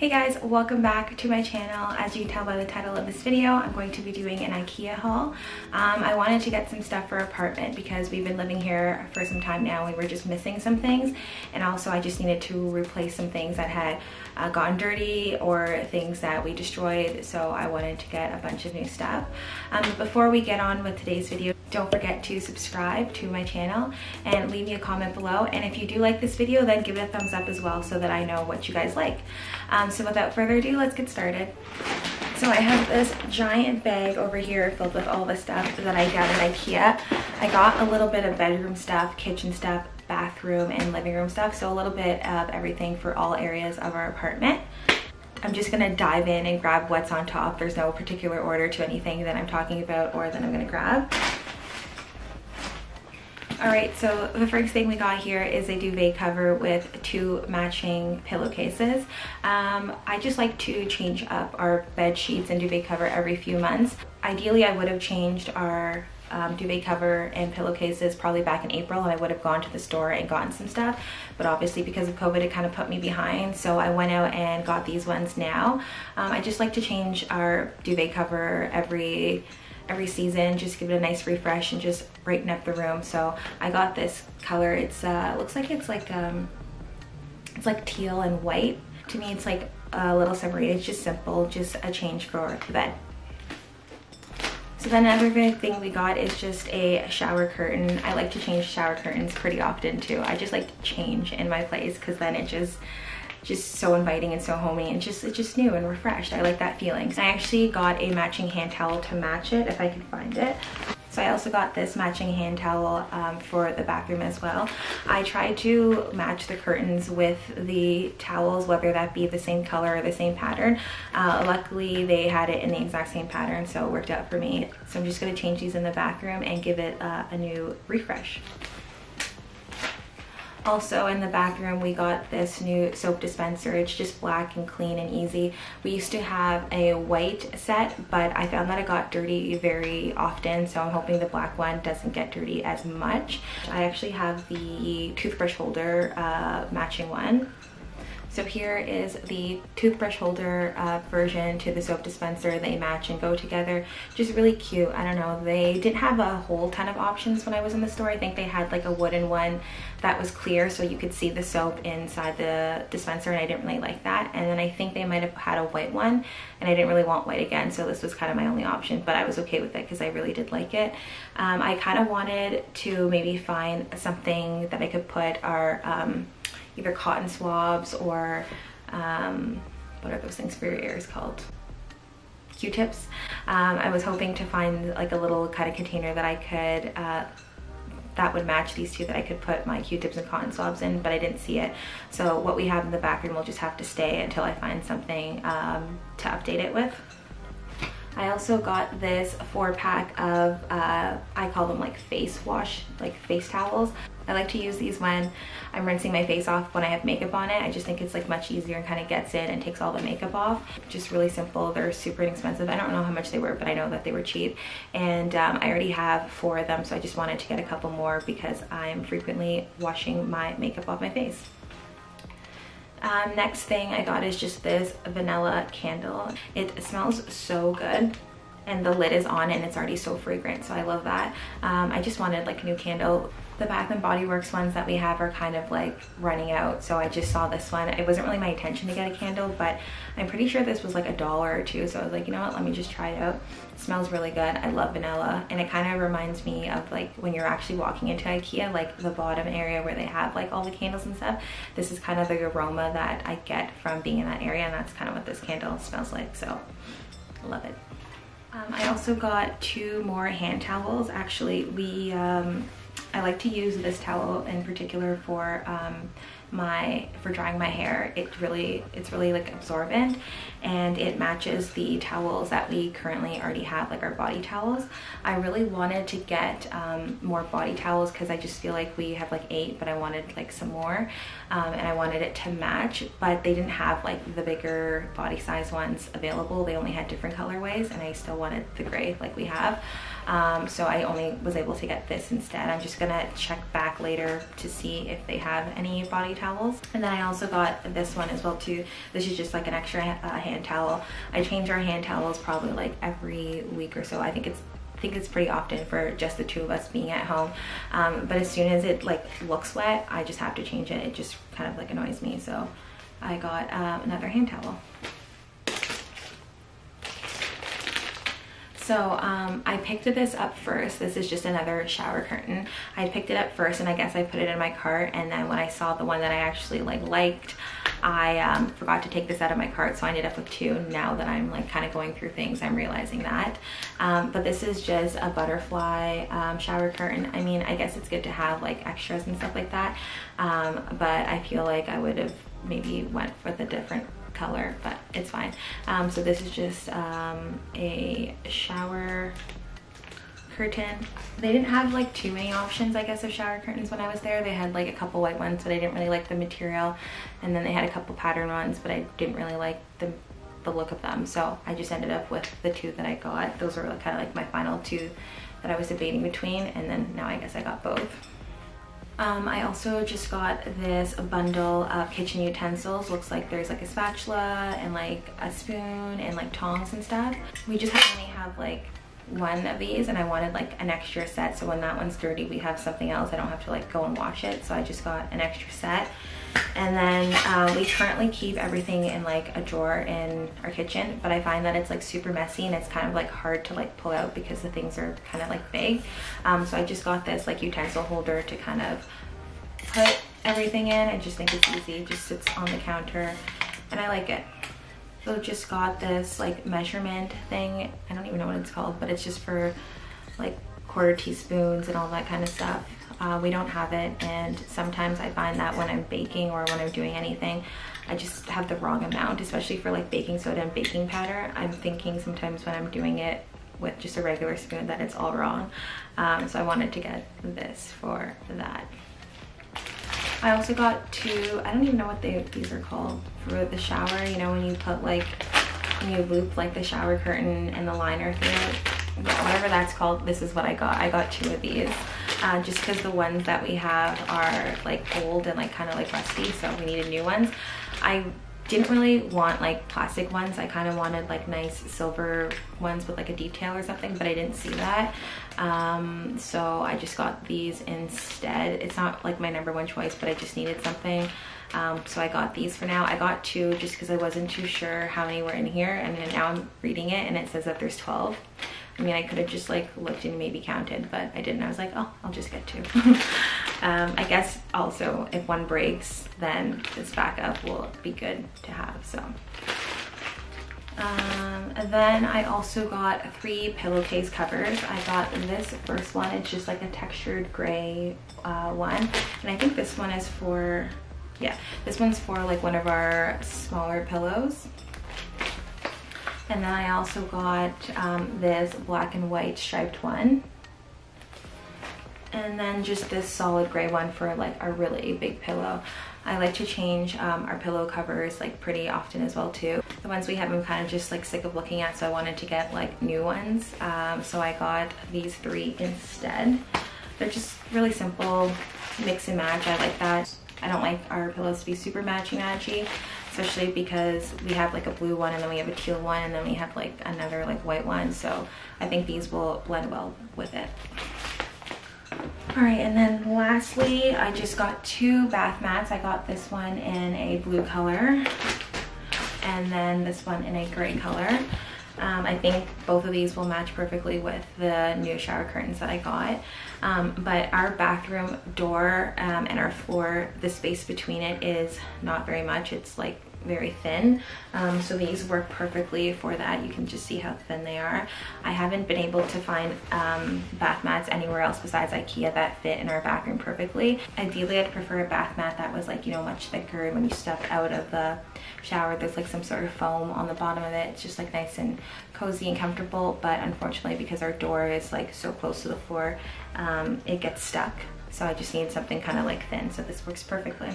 Hey guys, welcome back to my channel. As you can tell by the title of this video, I'm going to be doing an Ikea haul. Um, I wanted to get some stuff for apartment because we've been living here for some time now. We were just missing some things and also I just needed to replace some things that had uh, gotten dirty or things that we destroyed so I wanted to get a bunch of new stuff. Um, before we get on with today's video, don't forget to subscribe to my channel and leave me a comment below. And if you do like this video, then give it a thumbs up as well so that I know what you guys like. Um, Um, so without further ado, let's get started. So I have this giant bag over here filled with all the stuff that I got at Ikea. I got a little bit of bedroom stuff, kitchen stuff, bathroom and living room stuff. So a little bit of everything for all areas of our apartment. I'm just gonna dive in and grab what's on top. There's no particular order to anything that I'm talking about or that I'm gonna grab. All right, so the first thing we got here is a duvet cover with two matching pillowcases. Um, I just like to change up our bed sheets and duvet cover every few months. Ideally, I would have changed our um, duvet cover and pillowcases probably back in April and I would have gone to the store and gotten some stuff but obviously because of COVID it kind of put me behind so I went out and got these ones now. Um, I just like to change our duvet cover every every season just give it a nice refresh and just brighten up the room. So I got this color. It's uh looks like it's like um it's like teal and white. To me it's like a little submarine it's just simple just a change for the bed. So then another thing we got is just a shower curtain. I like to change shower curtains pretty often too. I just like to change in my place because then it just just so inviting and so homey and just it's just new and refreshed. I like that feeling. I actually got a matching hand towel to match it if I can find it. So I also got this matching hand towel um, for the bathroom as well. I tried to match the curtains with the towels, whether that be the same color or the same pattern. Uh, luckily, they had it in the exact same pattern, so it worked out for me. So I'm just gonna change these in the bathroom and give it uh, a new refresh. Also in the bathroom, we got this new soap dispenser. It's just black and clean and easy. We used to have a white set, but I found that it got dirty very often, so I'm hoping the black one doesn't get dirty as much. I actually have the toothbrush holder uh, matching one. So here is the toothbrush holder uh, version to the soap dispenser. They match and go together. Just really cute. I don't know. They didn't have a whole ton of options when I was in the store. I think they had like a wooden one that was clear so you could see the soap inside the dispenser and I didn't really like that. And then I think they might have had a white one and I didn't really want white again. So this was kind of my only option, but I was okay with it because I really did like it. Um, I kind of wanted to maybe find something that I could put our um, either cotton swabs or um, what are those things for your ears called? Q-tips. Um, I was hoping to find like a little kind of container that I could uh, that would match these two that I could put my Q-tips and cotton swabs in, but I didn't see it. So what we have in the back room will just have to stay until I find something um, to update it with. I also got this four pack of, uh, I call them like face wash, like face towels. I like to use these when I'm rinsing my face off when I have makeup on it. I just think it's like much easier and kind of gets in and takes all the makeup off. Just really simple. They're super inexpensive. I don't know how much they were, but I know that they were cheap. And um, I already have four of them, so I just wanted to get a couple more because I'm frequently washing my makeup off my face. Um, next thing I got is just this vanilla candle. It smells so good and the lid is on and it's already so fragrant so I love that. Um, I just wanted like a new candle. The Bath and Body Works ones that we have are kind of like running out so I just saw this one. It wasn't really my intention to get a candle but I'm pretty sure this was like a dollar or two so I was like you know what let me just try it out. It smells really good. I love vanilla and it kind of reminds me of like when you're actually walking into Ikea like the bottom area where they have like all the candles and stuff. This is kind of the aroma that I get from being in that area and that's kind of what this candle smells like so I love it. Um, I also got two more hand towels. Actually, we um, I like to use this towel in particular for um, my for drying my hair. It really it's really like absorbent and it matches the towels that we currently already have like our body towels. I really wanted to get um, more body towels because i just feel like we have like eight but i wanted like some more um, and i wanted it to match but they didn't have like the bigger body size ones available. They only had different colorways and i still wanted the gray like we have. Um, so I only was able to get this instead. I'm just gonna check back later to see if they have any body towels. And then I also got this one as well too. This is just like an extra uh, hand towel. I change our hand towels probably like every week or so. I think it's I think it's pretty often for just the two of us being at home. Um, but as soon as it like looks wet, I just have to change it. It just kind of like annoys me. So I got um, another hand towel. So um, I picked this up first. This is just another shower curtain. I picked it up first and I guess I put it in my cart and then when I saw the one that I actually like liked, I um, forgot to take this out of my cart so I ended up with two. Now that I'm like kind of going through things, I'm realizing that. Um, but this is just a butterfly um, shower curtain. I mean, I guess it's good to have like extras and stuff like that. Um, but I feel like I would have maybe went for the different color, but it's fine. Um, so this is just um, a shower curtain. They didn't have like too many options, I guess, of shower curtains when I was there. They had like a couple white ones, but I didn't really like the material. And then they had a couple pattern ones, but I didn't really like the, the look of them. So I just ended up with the two that I got. Those were kind of like my final two that I was debating between. And then now I guess I got both. Um, I also just got this bundle of kitchen utensils. Looks like there's like a spatula and like a spoon and like tongs and stuff. We just only have like one of these and I wanted like an extra set so when that one's dirty we have something else. I don't have to like go and wash it so I just got an extra set. And then um, we currently keep everything in like a drawer in our kitchen but I find that it's like super messy and it's kind of like hard to like pull out because the things are kind of like big. Um, so I just got this like utensil holder to kind of put everything in. I just think it's easy. It just sits on the counter and I like it so just got this like measurement thing. I don't even know what it's called, but it's just for like quarter teaspoons and all that kind of stuff. Uh, we don't have it and sometimes I find that when I'm baking or when I'm doing anything, I just have the wrong amount, especially for like baking soda and baking powder. I'm thinking sometimes when I'm doing it with just a regular spoon that it's all wrong. Um, so I wanted to get this for that. I also got two, I don't even know what they, these are called, for the shower, you know, when you put like, when you loop like the shower curtain and the liner through it, whatever that's called, this is what I got. I got two of these, uh, just because the ones that we have are like old and like kind of like rusty, so we needed new ones. I didn't really want like plastic ones. I kind of wanted like nice silver ones with like a detail or something, but I didn't see that. Um, so I just got these instead. It's not like my number one choice, but I just needed something. Um, so I got these for now. I got two just because I wasn't too sure how many were in here. And now I'm reading it and it says that there's 12. I mean, I could have just like looked and maybe counted, but I didn't. I was like, oh, I'll just get two. um, I guess also if one breaks, then this backup will be good to have, so. Um, then I also got three pillowcase covers. I got this first one. It's just like a textured gray uh, one. And I think this one is for, yeah, this one's for like one of our smaller pillows. And then I also got um, this black and white striped one. And then just this solid gray one for like a really big pillow. I like to change um, our pillow covers like pretty often as well too. The ones we have I'm kind of just like sick of looking at so I wanted to get like new ones. Um, so I got these three instead. They're just really simple, mix and match. I like that. I don't like our pillows to be super matchy matchy especially because we have like a blue one and then we have a teal one and then we have like another like white one so I think these will blend well with it. All right, and then lastly, I just got two bath mats. I got this one in a blue color and then this one in a gray color. Um, I think both of these will match perfectly with the new shower curtains that I got. Um, but our bathroom door um, and our floor, the space between it is not very much. It's like very thin um, so these work perfectly for that. You can just see how thin they are. I haven't been able to find um, bath mats anywhere else besides Ikea that fit in our bathroom perfectly. Ideally I'd prefer a bath mat that was like you know much thicker and when you step out of the shower there's like some sort of foam on the bottom of it. It's just like nice and cozy and comfortable but unfortunately because our door is like so close to the floor um, it gets stuck. So I just need something kind of like thin so this works perfectly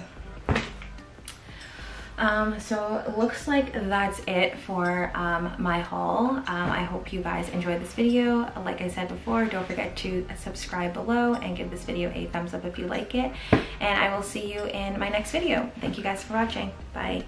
Um, so it looks like that's it for um, my haul. Um, I hope you guys enjoyed this video. Like I said before, don't forget to subscribe below and give this video a thumbs up if you like it. And I will see you in my next video. Thank you guys for watching. Bye.